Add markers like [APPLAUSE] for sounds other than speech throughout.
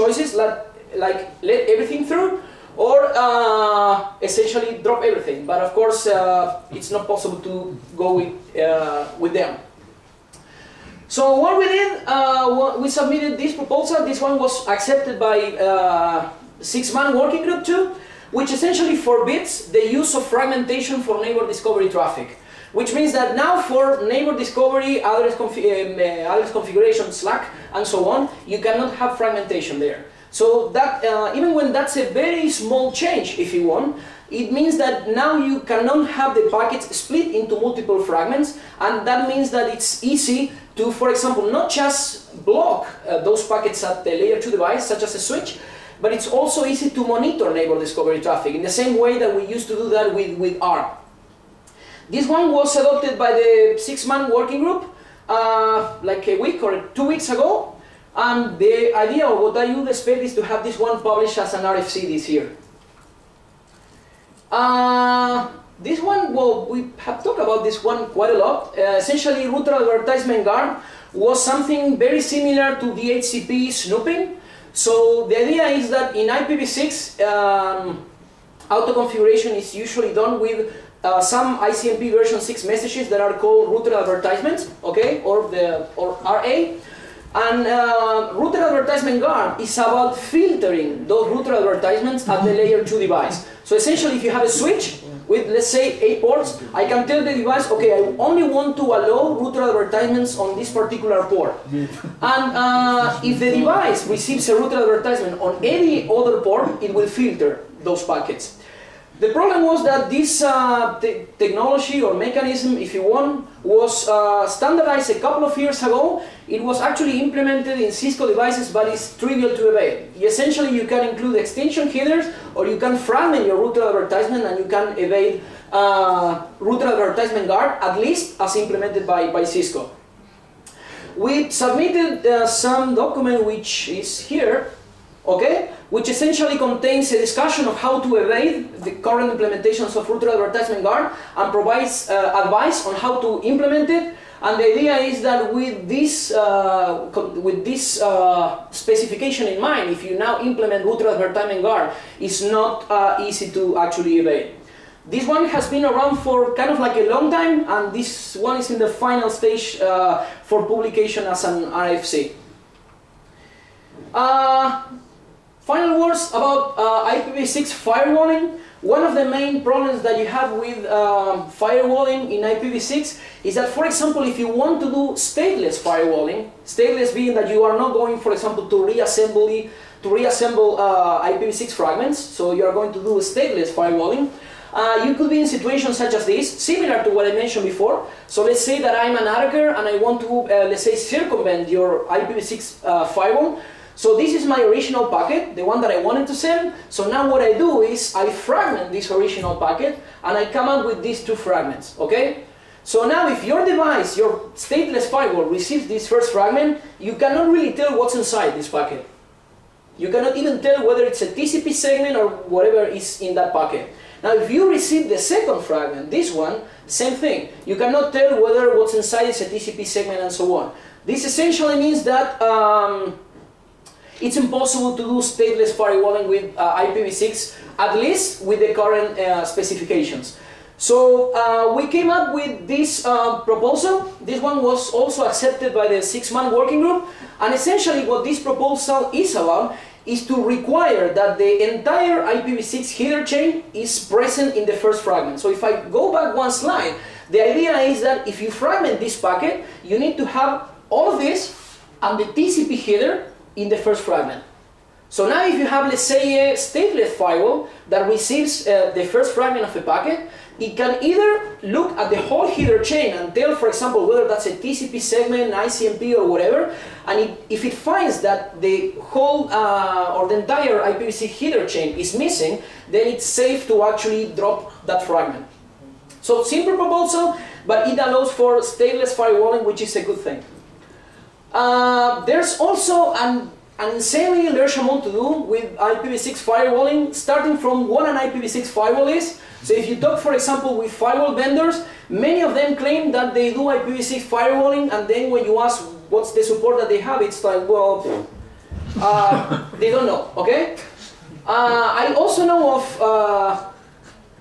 choices, like, like let everything through, or uh, essentially drop everything. But of course, uh, it's not possible to go with, uh, with them. So what we did, we submitted this proposal. This one was accepted by uh, six-man working group too, which essentially forbids the use of fragmentation for neighbor discovery traffic. Which means that now for neighbor discovery, address, confi um, uh, address configuration, SLAAC, and so on, you cannot have fragmentation there. So that uh, even when that's a very small change, if you want, it means that now you cannot have the packets split into multiple fragments, and that means that it's easy to, for example, not just block uh, those packets at the layer 2 device, such as a switch, but it's also easy to monitor neighbor discovery traffic in the same way that we used to do that with, with ARP. This one was adopted by the six-man working group uh, like a week or two weeks ago, and the idea of what I would expect is to have this one published as an RFC this year. Uh, this one, well, we have talked about this one quite a lot. Uh, essentially, router advertisement guard was something very similar to DHCP snooping. So the idea is that in IPv6, um, auto configuration is usually done with uh, some ICMP version 6 messages that are called router advertisements, okay, or the or RA. And uh, router advertisement guard is about filtering those router advertisements at the layer 2 device. So essentially, if you have a switch with, let's say, 8 ports, I can tell the device, okay, I only want to allow router advertisements on this particular port. And uh, if the device receives a router advertisement on any other port, it will filter those packets. The problem was that this uh, te technology or mechanism, if you want, was uh, standardized a couple of years ago. It was actually implemented in Cisco devices, but it's trivial to evade. Essentially, you can include extension headers, or you can fragment your router advertisement, and you can evade uh, router advertisement guard, at least as implemented by, by Cisco. We submitted uh, some document which is here, okay? which essentially contains a discussion of how to evade the current implementations of router advertisement guard and provides uh, advice on how to implement it. And the idea is that with this, uh, with this uh, specification in mind, if you now implement router advertisement guard, it's not uh, easy to actually evade. This one has been around for kind of like a long time, and this one is in the final stage uh, for publication as an RFC. Uh, Final words about uh, IPv6 firewalling. One of the main problems that you have with um, firewalling in IPv6 is that, for example, if you want to do stateless firewalling, stateless being that you are not going, for example, to reassemble to reassemble uh, IPv6 fragments, so you are going to do stateless firewalling. Uh, you could be in situations such as this, similar to what I mentioned before. So let's say that I'm an attacker and I want to, uh, let's say, circumvent your IPv6 uh, firewall. So this is my original packet, the one that I wanted to send. So now what I do is I fragment this original packet and I come up with these two fragments, okay? So now if your device, your stateless firewall receives this first fragment, you cannot really tell what's inside this packet. You cannot even tell whether it's a TCP segment or whatever is in that packet. Now if you receive the second fragment, this one, same thing. You cannot tell whether what's inside is a TCP segment and so on. This essentially means that um, it's impossible to do stateless firewalling with uh, IPv6, at least with the current uh, specifications. So uh, we came up with this uh, proposal. This one was also accepted by the six-man working group. And essentially what this proposal is about is to require that the entire IPv6 header chain is present in the first fragment. So if I go back one slide, the idea is that if you fragment this packet, you need to have all of this and the TCP header in the first fragment. So now if you have, let's say, a stateless firewall that receives uh, the first fragment of a packet, it can either look at the whole header chain and tell, for example, whether that's a TCP segment, ICMP, or whatever, and it, if it finds that the whole uh, or the entire IPv6 header chain is missing, then it's safe to actually drop that fragment. So simple proposal, but it allows for stateless firewalling, which is a good thing. Uh, there's also an, an insanely large amount to do with IPv6 firewalling, starting from what an IPv6 firewall is. So if you talk, for example, with firewall vendors, many of them claim that they do IPv6 firewalling, and then when you ask what's the support that they have, it's like, well, Uh, they don't know, okay? Uh, I also know of uh,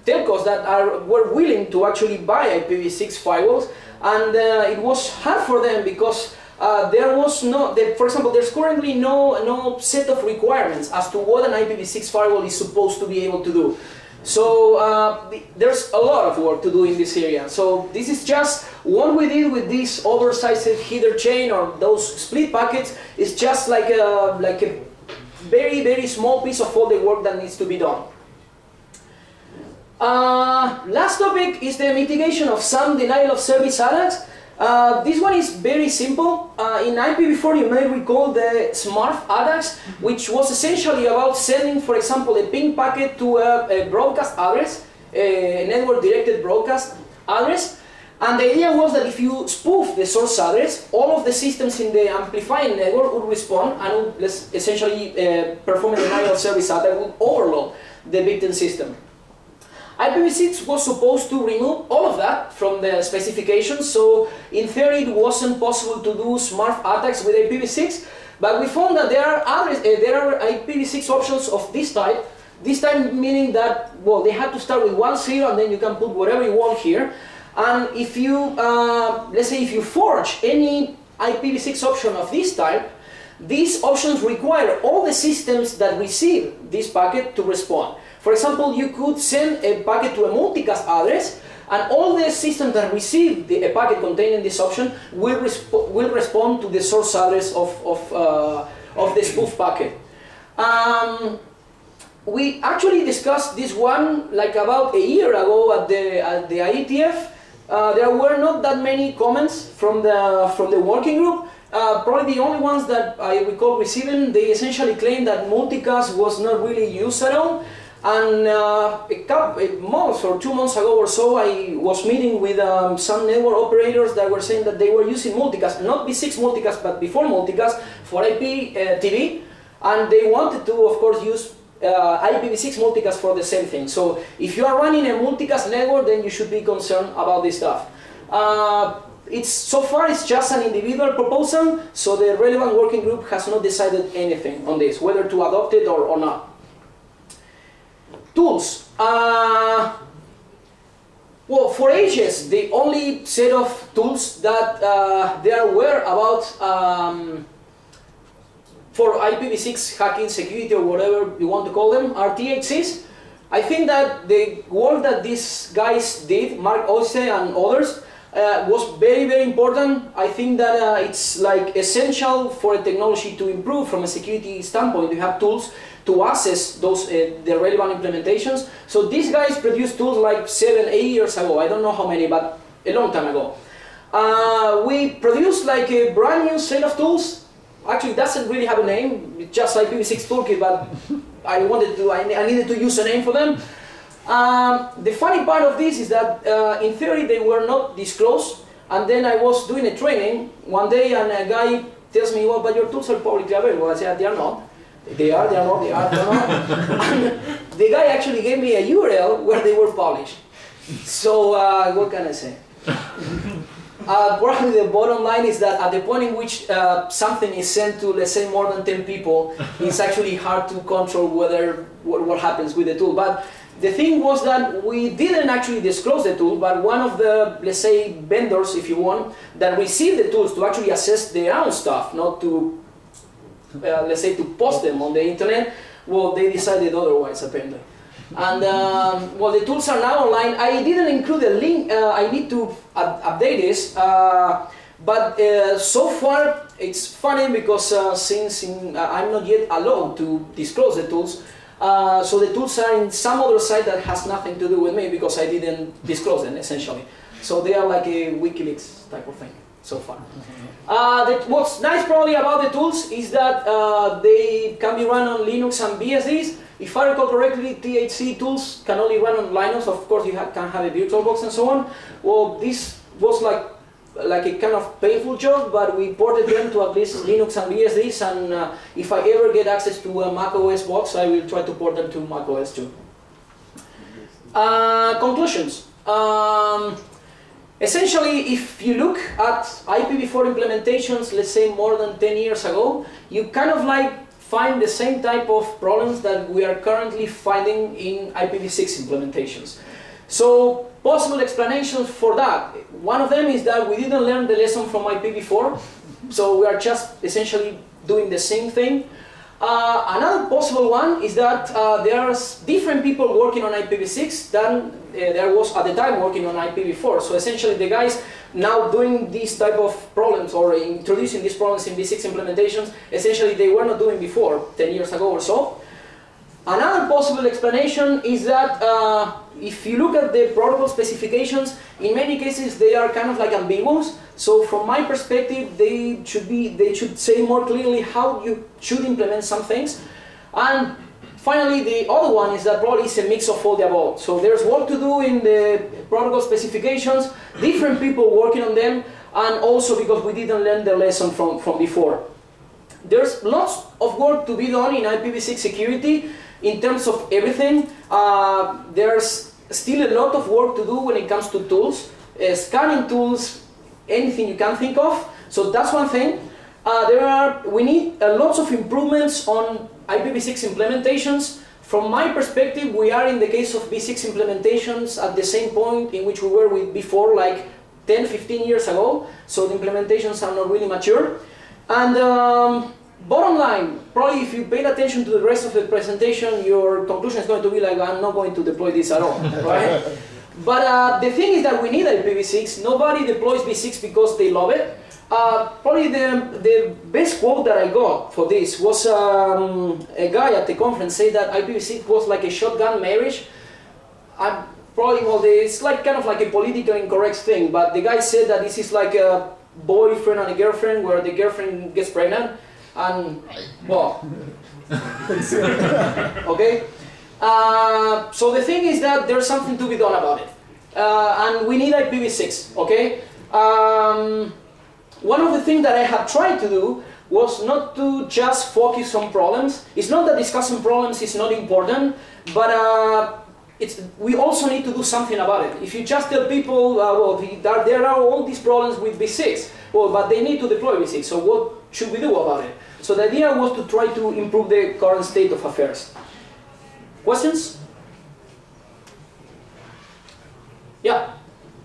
telcos that are, were willing to actually buy IPv6 firewalls, and uh, it was hard for them because uh, there was no, there, for example, there's currently no, no set of requirements as to what an IPv6 firewall is supposed to be able to do. So uh, there's a lot of work to do in this area. So this is just what we did with this oversized header chain or those split packets. It's just like a, like a very, very small piece of all the work that needs to be done. Uh, last topic is the mitigation of some denial of service attacks. Uh, this one is very simple. Uh, in IPv4 you may recall the Smurf attacks, which was essentially about sending, for example, a ping packet to a, a broadcast address, a network directed broadcast address. And the idea was that if you spoof the source address, all of the systems in the amplifying network would respond and would essentially uh, perform a denial of service attack would overload the victim system. IPv6 was supposed to remove all of that from the specification, so in theory it wasn't possible to do smurf attacks with IPv6, but we found that there are, other, uh, there are IPv6 options of this type, this time meaning that, well, they have to start with one zero and then you can put whatever you want here. And if you, uh, let's say if you forge any IPv6 option of this type, these options require all the systems that receive this packet to respond. For example, you could send a packet to a multicast address and all the systems that receive the, a packet containing this option will, resp will respond to the source address of, of, uh, of the spoof packet. Um, we actually discussed this one like about a year ago at the, at the IETF. Uh, there were not that many comments from the, from the working group. Uh, probably the only ones that I recall receiving, they essentially claimed that multicast was not really used at all. And uh, a couple a month or two months ago or so, I was meeting with um, some network operators that were saying that they were using multicast, not V6 multicast, but V4 multicast for IP uh, TV, and they wanted to, of course, use uh, IPv6 multicast for the same thing. So if you are running a multicast network, then you should be concerned about this stuff. Uh, it's so far it's just an individual proposal, so the relevant working group has not decided anything on this, whether to adopt it or, or not. Tools. Uh, well, for ages, the only set of tools that uh, are aware about um, for IPv6 hacking, security, or whatever you want to call them, are THCs. I think that the work that these guys did, Marc Heuse and others, uh, was very, very important. I think that uh, it's like essential for a technology to improve from a security standpoint. You have tools to access those uh, the relevant implementations. So these guys produced tools like seven, eight years ago. I don't know how many, but a long time ago. Uh, we produced like a brand new set of tools. Actually, doesn't really have a name. It's just IPv6 toolkit, but [LAUGHS] I wanted to. I, I needed to use a name for them. Um, the funny part of this is that uh, in theory they were not disclosed and then I was doing a training one day and a guy tells me, well, but your tools are publicly available. I said, they are not. They are, they are not, they are, they are not. [LAUGHS] the guy actually gave me a URL where they were published. So uh, what can I say? [LAUGHS] Uh, probably the bottom line is that at the point in which uh, something is sent to, let's say, more than 10 people, it's actually hard to control whether what, what happens with the tool. But the thing was that we didn't actually disclose the tool, but one of the, let's say, vendors, if you want, that received the tools to actually assess their own stuff, not to, uh, let's say, to post them on the internet, well, they decided otherwise, apparently. And, um, well, the tools are now online. I didn't include a link. Uh, I need to update this. Uh, but uh, so far, it's funny because uh, since in, I'm not yet allowed to disclose the tools, uh, so the tools are in some other site that has nothing to do with me because I didn't disclose them essentially. So they are like a WikiLeaks type of thing so far. Uh, that, what's nice probably about the tools is that uh, they can be run on Linux and BSDs. If I recall correctly, THC tools can only run on Linux. Of course, you ha can have a VirtualBox and so on. Well, this was like like a kind of painful job, but we ported them to at least Linux and BSDs, and uh, if I ever get access to a Mac OS box, I will try to port them to Mac OS too. Uh, conclusions. Um, essentially, if you look at IPv4 implementations, let's say more than 10 years ago, you kind of like find the same type of problems that we are currently finding in IPv6 implementations. So possible explanations for that. One of them is that we didn't learn the lesson from IPv4, so we are just essentially doing the same thing. Uh, another possible one is that uh, are different people working on IPv6 than uh, there was at the time working on IPv4. So essentially the guys now doing these type of problems or introducing these problems in v6 implementations, essentially they were not doing before 10 years ago or so. Another possible explanation is that uh, if you look at the protocol specifications, in many cases they are kind of like ambiguous. So from my perspective, they should be they should say more clearly how you should implement some things. And finally, the other one is that probably it's a mix of all the above. So there's work to do in the protocol specifications, different people working on them, and also because we didn't learn the lesson from, from before. There's lots of work to be done in IPv6 security in terms of everything. Uh, there's still a lot of work to do when it comes to tools, uh, scanning tools, anything you can think of. So that's one thing. Uh, there are, we need uh, lots of improvements on IPv6 implementations. From my perspective, we are in the case of v6 implementations at the same point in which we were with before, like 10, 15 years ago. So the implementations are not really mature. And um, bottom line, probably if you paid attention to the rest of the presentation, your conclusion is going to be like, I'm not going to deploy this at all, [LAUGHS] right? But uh, the thing is that we need IPv6. Nobody deploys v6 because they love it. Uh, probably the, the best quote that I got for this was um, a guy at the conference said that IPv6 was like a shotgun marriage. I'm probably, well, it's like kind of like a politically incorrect thing, but the guy said that this is like a boyfriend and a girlfriend where the girlfriend gets pregnant and, well, [LAUGHS] okay? Uh, so the thing is that there's something to be done about it. Uh, and we need IPv6, okay? Um, one of the things that I have tried to do was not to just focus on problems. It's not that discussing problems is not important, but uh, it's, we also need to do something about it. If you just tell people, uh, well, the, there, are all these problems with v6, well, but they need to deploy v6, so what should we do about it? So the idea was to try to improve the current state of affairs. Questions? Yeah.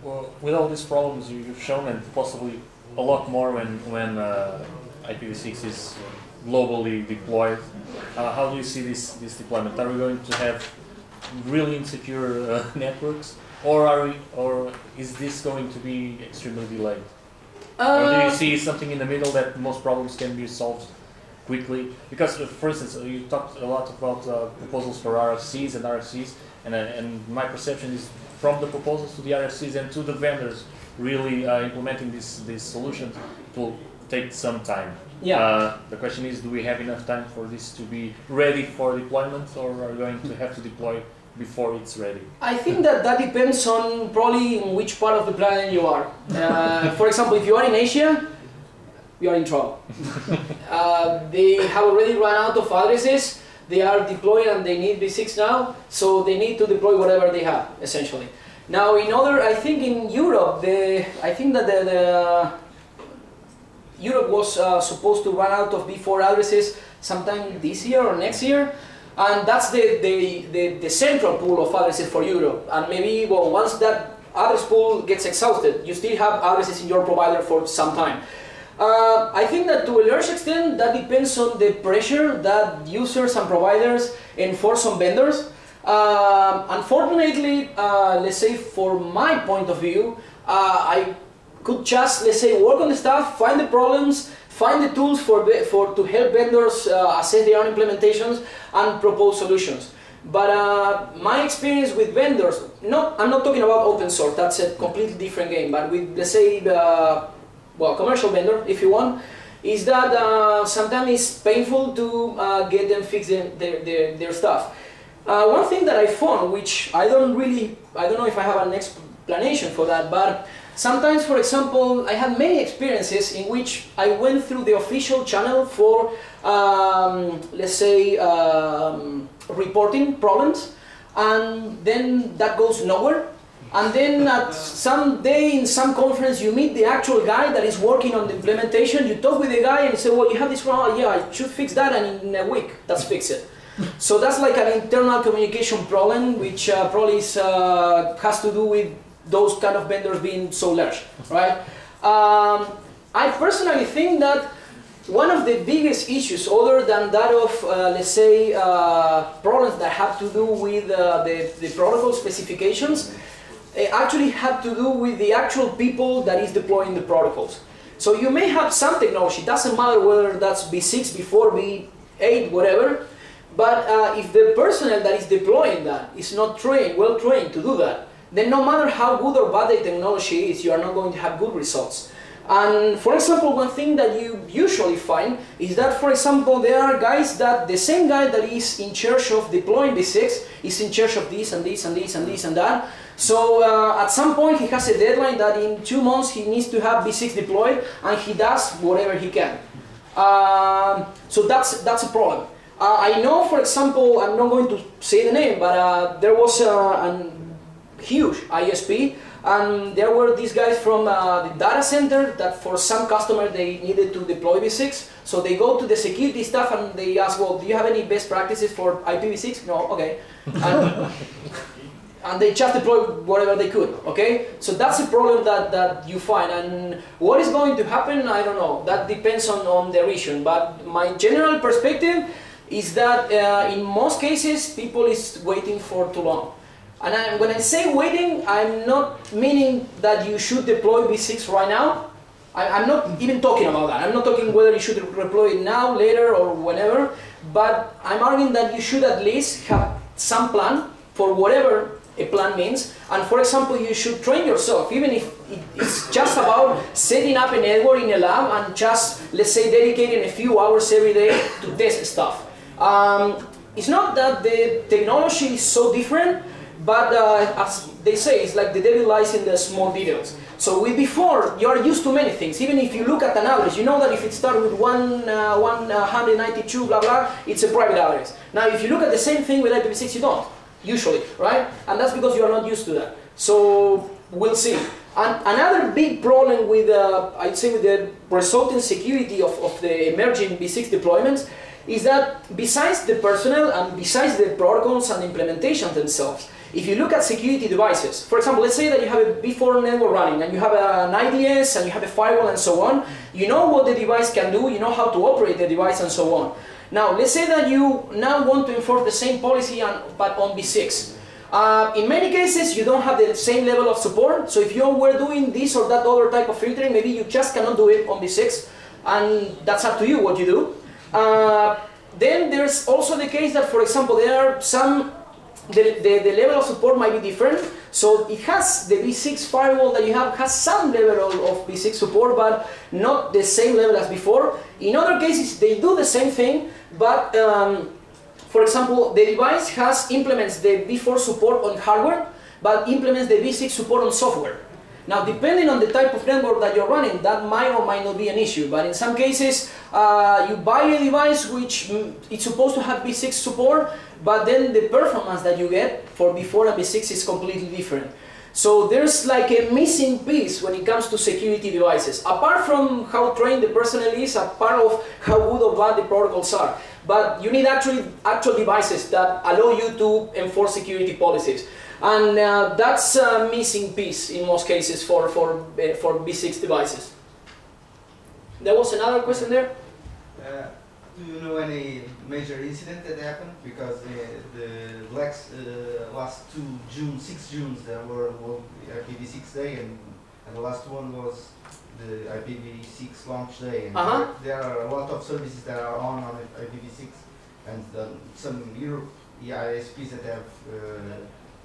Well, with all these problems you've shown, and possibly a lot more when when uh, IPv6 is globally deployed, uh, how do you see this this deployment? Are we going to have really insecure uh, [LAUGHS] networks, or are we, or is this going to be extremely delayed? Or do you uh, see something in the middle that most problems can be solved quickly? Because, uh, for instance, you talked a lot about uh, proposals for RFCs and RFCs, and and my perception is from the proposals to the RFCs and to the vendors really uh, implementing this, this solution will take some time. Yeah. Uh, the question is, do we have enough time for this to be ready for deployment, or are we going to have to deploy before it's ready? I think that that depends on probably in which part of the planet you are. Uh, [LAUGHS] for example, if you are in Asia, you are in trouble. [LAUGHS] uh, they have already run out of addresses. They are deployed and they need v6 now, so they need to deploy whatever they have, essentially. Now, in other, I think in Europe, the I think that the, the Europe was uh, supposed to run out of v4 addresses sometime this year or next year, and that's the, the, the, the central pool of addresses for Europe. And maybe, well, once that address pool gets exhausted, you still have addresses in your provider for some time. Uh, I think that to a large extent, that depends on the pressure that users and providers enforce on vendors. Um, unfortunately, uh, let's say for my point of view, uh, I could just, let's say, work on the stuff, find the problems, find the tools for, for to help vendors uh, assess their own implementations and propose solutions. But uh, my experience with vendors, not, I'm not talking about open source, that's a completely different game, but with, let's say, the, well, commercial vendor, if you want, is that uh, sometimes it's painful to uh, get them fix their, their, their stuff. Uh, one thing that I found, which I don't really, I don't know if I have an explanation for that, but sometimes, for example, I had many experiences in which I went through the official channel for, um, let's say, um, reporting problems, and then that goes nowhere. and then at some day in some conference you meet the actual guy that is working on the implementation, you talk with the guy and you say, well, you have this problem. yeah, I should fix that, and in a week, that's fix it. So that's like an internal communication problem, which uh, probably is, uh, has to do with those kind of vendors being so large, right? Um, I personally think that one of the biggest issues, other than that of, uh, let's say, uh, problems that have to do with uh, the, the protocol specifications, actually have to do with the actual people that is deploying the protocols. So you may have some technology, doesn't matter whether that's V6, V4, V8, whatever, but uh, if the personnel that is deploying that is not trained, well trained to do that, then no matter how good or bad the technology is, you are not going to have good results. And for example, one thing that you usually find is that, for example, there are guys that the same guy that is in charge of deploying V6 is in charge of this and this and this and this and that. So uh, at some point he has a deadline that in two months he needs to have V6 deployed and he does whatever he can. Um, so that's, that's a problem. Uh, I know, for example, I'm not going to say the name, but uh, there was uh, a huge ISP, and there were these guys from uh, the data center that for some customer they needed to deploy V6, so they go to the security staff and they ask, well, do you have any best practices for IPv6? No, okay. And, [LAUGHS] and they just deploy whatever they could, okay? So that's a problem that, that you find. And what is going to happen, I don't know. That depends on, on the region. But my general perspective is that uh, in most cases, people is waiting for too long. And I, when I say waiting, I'm not meaning that you should deploy V6 right now. I, am not even talking about that. I'm not talking whether you should deploy it now, later, or whenever. But I'm arguing that you should at least have some plan for whatever a plan means. And for example, you should train yourself, even if it's just about setting up a network in a lab and just, let's say, dedicating a few hours every day to test stuff. Um, it's not that the technology is so different, but uh, as they say, it's like the devil lies in the small details. So with before, you are used to many things. Even if you look at an address, you know that if it starts with one, uh, 192, blah, blah, it's a private address. Now, if you look at the same thing with IPv6, you don't, usually, right? And that's because you are not used to that. So we'll see. And another big problem with, uh, I'd say, with the resulting security of, of the emerging V6 deployments is that besides the personnel and besides the protocols and implementations themselves, if you look at security devices, for example, let's say that you have a V4 network running and you have an IDS and you have a firewall and so on, you know what the device can do, you know how to operate the device and so on. Now, let's say that you now want to enforce the same policy on, but on V6. Uh, in many cases, you don't have the same level of support, so if you were doing this or that other type of filtering, maybe you just cannot do it on V6, and that's up to you what you do. Uh, then there's also the case that, for example, there are some, the, the, the, level of support might be different. So it has, the V6 firewall that you have has some level of, of V6 support, but not the same level as before. In other cases, they do the same thing, but um, for example, the device has implements the V4 support on hardware, but implements the V6 support on software. Now, depending on the type of network that you're running, that might or might not be an issue. But in some cases, uh, you buy a device which mm, it's supposed to have V6 support, but then the performance that you get for V4 and V6 is completely different. So there's like a missing piece when it comes to security devices. Apart from how trained the personnel is, a part of how good or bad the protocols are. But you need actually actual devices that allow you to enforce security policies. And uh, that's a missing piece in most cases for, for, uh, for V6 devices. There was another question there? Uh, do you know any major incident that happened? Because the last, uh, last two June, 6 Junes, there were IPv6 day and, and the last one was the IPv6 launch day. And -huh. there, there, are a lot of services that are on on IPv6 and um, some Europe ISPs that have uh,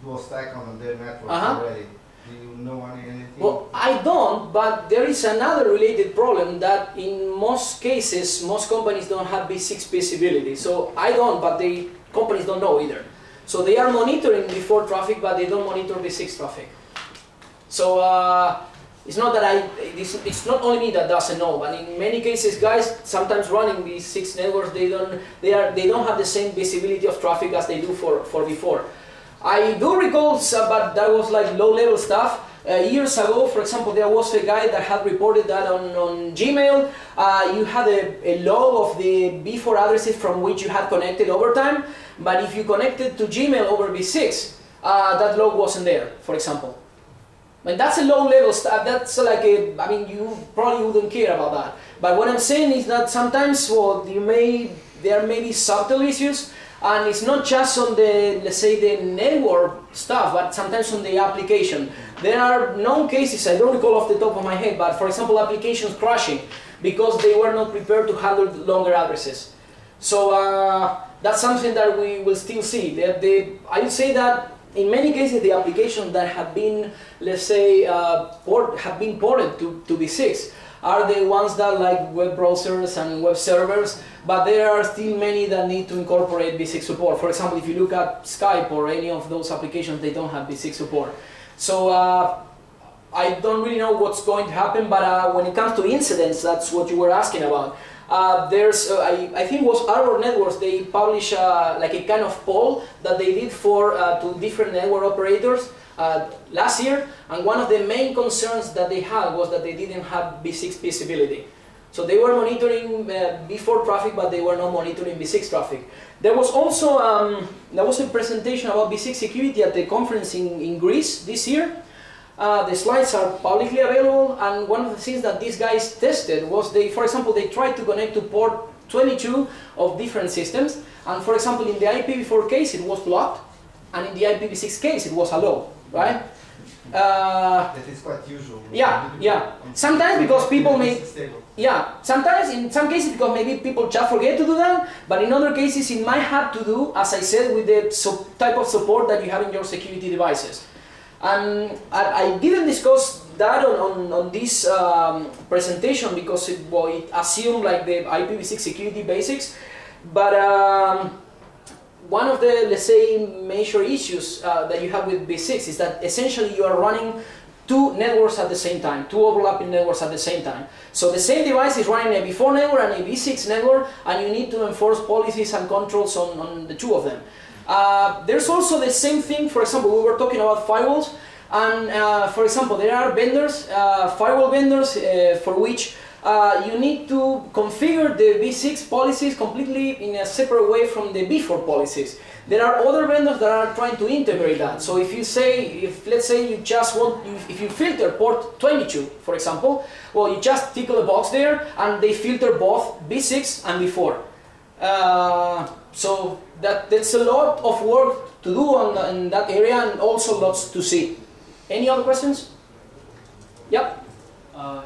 dual stack on their network uh -huh. already. Do you know anything? Well, I don't, but there is another related problem that in most cases, most companies don't have V6 visibility. So I don't, but the companies don't know either. So they are monitoring V4 traffic, but they don't monitor V6 traffic. So uh, it's not that I, it's, it's, not only me that doesn't know, but in many cases, guys sometimes running these six networks, they don't, they are, they don't have the same visibility of traffic as they do for, for V4. I do recall, some, but that was like low-level stuff. Uh, years ago, for example, there was a guy that had reported that on, on Gmail, uh, you had a, a log of the V4 addresses from which you had connected over time, but if you connected to Gmail over V6, uh, that log wasn't there, for example. And that's a low level stuff, that's like a, I mean, you probably wouldn't care about that. But what I'm saying is that sometimes, well, you may, there may be subtle issues, and it's not just on the, let's say, the network stuff, but sometimes on the application. There are known cases, I don't recall off the top of my head, but for example, applications crashing because they were not prepared to handle longer addresses. So uh, that's something that we will still see. The, the, I would say that in many cases, the applications that have been, let's say, uh, port, have been ported to, to V6 are the ones that like web browsers and web servers, but there are still many that need to incorporate V6 support. For example, if you look at Skype or any of those applications, they don't have V6 support. So uh, I don't really know what's going to happen, but uh, when it comes to incidents, that's what you were asking about. Uh, there's, uh, I, I, think it was Arbor Networks, they published uh, like a kind of poll that they did for uh, to different network operators uh, last year, and one of the main concerns that they had was that they didn't have V6 visibility. So they were monitoring uh, V4 traffic, but they were not monitoring V6 traffic. There was also um, there was a presentation about V6 security at the conference in, in Greece this year. Uh, the slides are publicly available, and one of the things that these guys tested was they, for example, they tried to connect to port 22 of different systems, and for example, in the IPv4 case, it was blocked, and in the IPv6 case, it was allowed right? Uh, that is quite usual. Yeah, yeah. Sometimes because people may, yeah. Sometimes in some cases because maybe people just forget to do that, but in other cases it might have to do, as I said, with the type of support that you have in your security devices. And I, I didn't discuss that on, on, on this um, presentation because it, well, it assumed like the IPv6 security basics, but um, one of the, let's say, major issues uh, that you have with V6 is that essentially you are running two networks at the same time, two overlapping networks at the same time. So the same device is running a V4 network and a V6 network, and you need to enforce policies and controls on, on the two of them. Uh, there's also the same thing, for example, we were talking about firewalls, and uh, for example, there are vendors, uh, firewall vendors, uh, for which uh, you need to configure the V6 policies completely in a separate way from the V4 policies. There are other vendors that are trying to integrate that. So if you say, if let's say you just want, if you filter port 22, for example, well, you just tickle a box there and they filter both V6 and V4. Uh, so that, that's a lot of work to do on, in that area and also lots to see. Any other questions? Yep. Uh,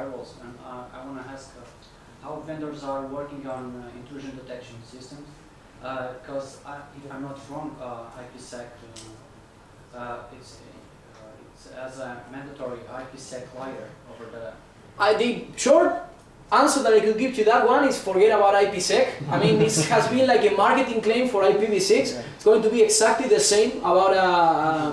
firewalls. And uh, I want to ask uh, how vendors are working on uh, intrusion detection systems. Because if I'm not wrong, IPsec it's, it's as a mandatory IPsec layer over the. I the short answer that I could give to that one is forget about IPsec. I mean, this [LAUGHS] has been like a marketing claim for IPv6. It's going to be exactly the same about uh,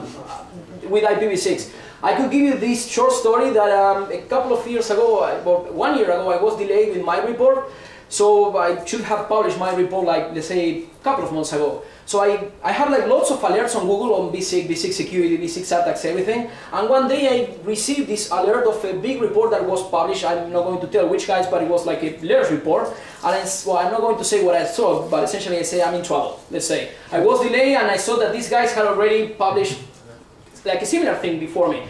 with IPv6. I could give you this short story that um, a couple of years ago, about one year ago, I was delayed with my report. So I should have published my report like, let's say, a couple of months ago. So I, I had like lots of alerts on Google on V6, V6 security, V6 attacks, everything. And one day I received this alert of a big report that was published. I'm not going to tell which guys, but it was like a large report. And I, well, I'm not going to say what I saw, but essentially I say I'm in trouble, let's say. I was delayed and I saw that these guys had already published like a similar thing before me.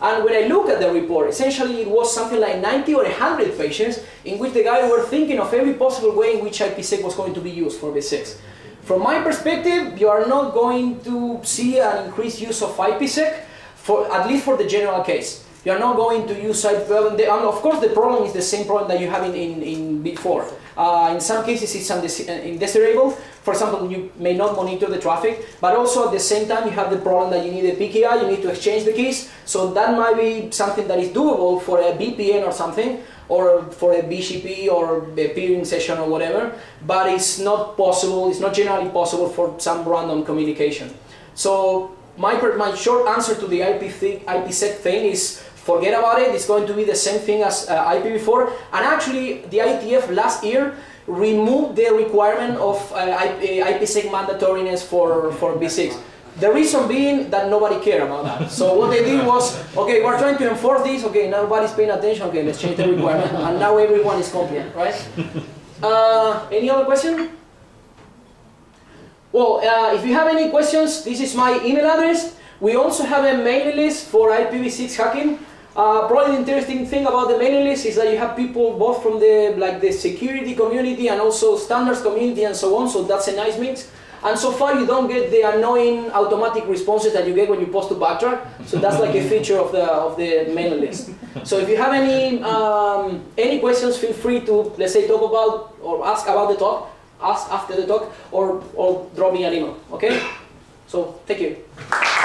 And when I look at the report, essentially it was something like 90 or 100 patients in which the guy were thinking of every possible way in which IPsec was going to be used for V6. From my perspective, you are not going to see an increased use of IPsec, for, at least for the general case. You are not going to use IP, well, the, um, of course the problem is the same problem that you have in, in, in V4. Uh, in some cases it's undesirable. For example, you may not monitor the traffic, but also at the same time you have the problem that you need a PKI, you need to exchange the keys. So that might be something that is doable for a VPN or something, or for a BGP or a peering session or whatever, but it's not possible, it's not generally possible for some random communication. So my, my short answer to the IP IPsec thing is forget about it. It's going to be the same thing as uh, IPv4. And actually, the IETF last year removed the requirement of uh, IP, IPsec mandatoriness for, for V6. The reason being that nobody cared about that. So what they did was, okay, we're trying to enforce this, okay, nobody's paying attention, okay, let's change the requirement, and now everyone is compliant, right? Uh, any other question? Well, uh, if you have any questions, this is my email address. We also have a mailing list for IPv6 hacking. Uh, probably the interesting thing about the mailing list is that you have people both from the like the security community and also standards community and so on. So that's a nice mix. And so far, you don't get the annoying automatic responses that you get when you post to Bugtraq. So that's like a [LAUGHS] feature of the of the mailing list. So if you have any um, any questions, feel free to let's say talk about or ask about the talk, ask after the talk, or or drop me an email. Okay. So thank you.